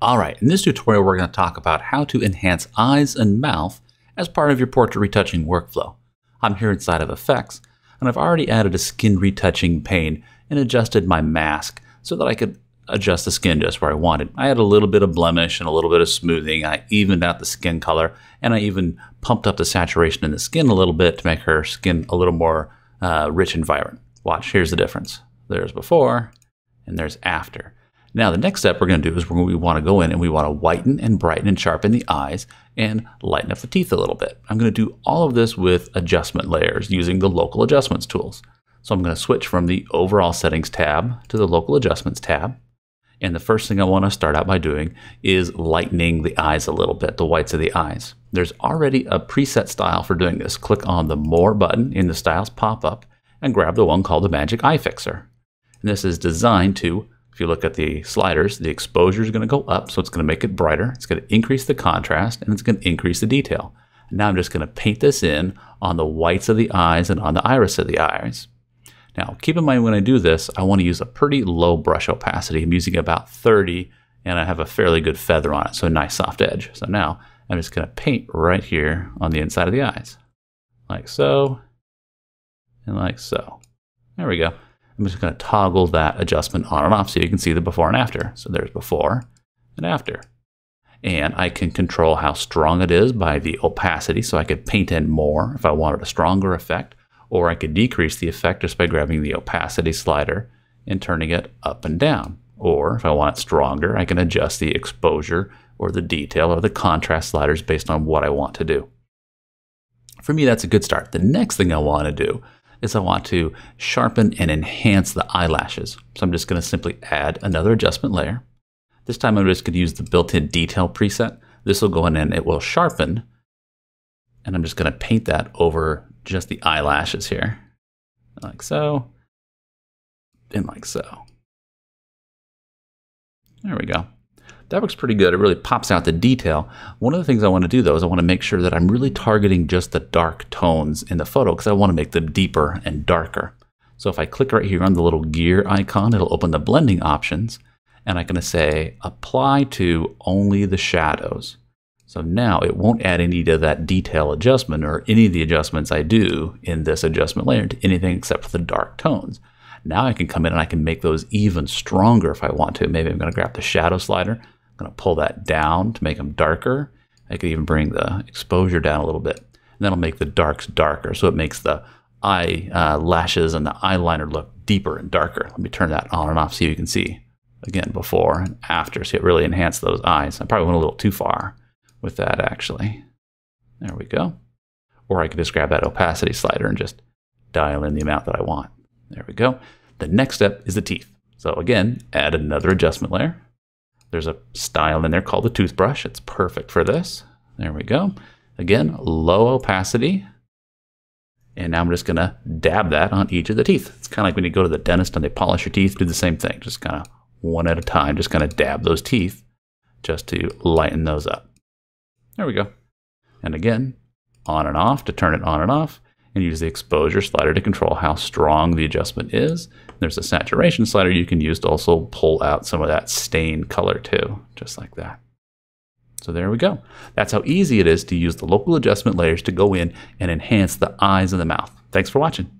Alright, in this tutorial we're going to talk about how to enhance eyes and mouth as part of your portrait retouching workflow. I'm here inside of Effects, and I've already added a skin retouching pane and adjusted my mask so that I could adjust the skin just where I wanted. I had a little bit of blemish and a little bit of smoothing. I evened out the skin color, and I even pumped up the saturation in the skin a little bit to make her skin a little more uh, rich and vibrant. Watch, here's the difference. There's before, and there's after. Now, the next step we're going to do is we want to go in and we want to whiten and brighten and sharpen the eyes and lighten up the teeth a little bit. I'm going to do all of this with adjustment layers using the local adjustments tools. So I'm going to switch from the overall settings tab to the local adjustments tab. And the first thing I want to start out by doing is lightening the eyes a little bit, the whites of the eyes. There's already a preset style for doing this. Click on the More button in the Styles pop-up and grab the one called the Magic Eye Fixer. And this is designed to if you look at the sliders, the exposure is going to go up, so it's going to make it brighter. It's going to increase the contrast, and it's going to increase the detail. Now I'm just going to paint this in on the whites of the eyes and on the iris of the eyes. Now, keep in mind when I do this, I want to use a pretty low brush opacity. I'm using about 30, and I have a fairly good feather on it, so a nice soft edge. So now I'm just going to paint right here on the inside of the eyes, like so, and like so. There we go. I'm just going to toggle that adjustment on and off so you can see the before and after. So there's before and after. And I can control how strong it is by the opacity, so I could paint in more if I wanted a stronger effect, or I could decrease the effect just by grabbing the opacity slider and turning it up and down. Or if I want it stronger, I can adjust the exposure or the detail or the contrast sliders based on what I want to do. For me, that's a good start. The next thing I want to do is I want to sharpen and enhance the eyelashes. So I'm just going to simply add another adjustment layer. This time I'm just going to use the built-in detail preset. This will go in and it will sharpen. And I'm just going to paint that over just the eyelashes here. Like so. And like so. There we go. That looks pretty good. It really pops out the detail. One of the things I want to do though is I want to make sure that I'm really targeting just the dark tones in the photo because I want to make them deeper and darker. So if I click right here on the little gear icon, it'll open the blending options and I'm going to say apply to only the shadows. So now it won't add any to that detail adjustment or any of the adjustments I do in this adjustment layer to anything except for the dark tones. Now I can come in and I can make those even stronger if I want to. Maybe I'm going to grab the shadow slider going to pull that down to make them darker. I could even bring the exposure down a little bit. And that'll make the darks darker. So it makes the eye uh, lashes and the eyeliner look deeper and darker. Let me turn that on and off so you can see again before and after. So it really enhanced those eyes. I probably went a little too far with that actually. There we go. Or I could just grab that opacity slider and just dial in the amount that I want. There we go. The next step is the teeth. So again, add another adjustment layer. There's a style in there called the toothbrush. It's perfect for this. There we go. Again, low opacity. And now I'm just going to dab that on each of the teeth. It's kind of like when you go to the dentist and they polish your teeth, do the same thing. Just kind of one at a time, just kind of dab those teeth just to lighten those up. There we go. And again, on and off to turn it on and off and use the exposure slider to control how strong the adjustment is. There's a saturation slider you can use to also pull out some of that stain color too, just like that. So there we go. That's how easy it is to use the local adjustment layers to go in and enhance the eyes and the mouth. Thanks for watching.